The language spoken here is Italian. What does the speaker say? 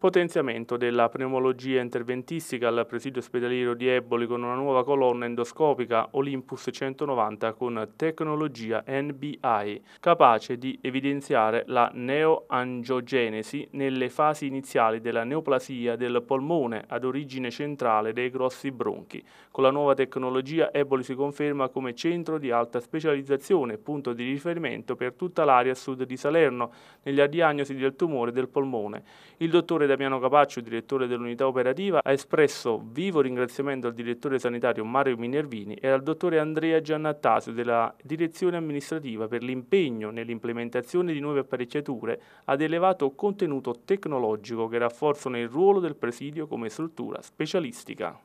Potenziamento della pneumologia interventistica al presidio ospedaliero di Eboli con una nuova colonna endoscopica Olympus 190 con tecnologia NBI, capace di evidenziare la neoangiogenesi nelle fasi iniziali della neoplasia del polmone ad origine centrale dei grossi bronchi. Con la nuova tecnologia Eboli si conferma come centro di alta specializzazione punto di riferimento per tutta l'area sud di Salerno nella diagnosi del tumore del polmone. Il dottore Damiano Capaccio, direttore dell'unità operativa, ha espresso vivo ringraziamento al direttore sanitario Mario Minervini e al dottore Andrea Giannattasio della direzione amministrativa per l'impegno nell'implementazione di nuove apparecchiature ad elevato contenuto tecnologico che rafforzano il ruolo del presidio come struttura specialistica.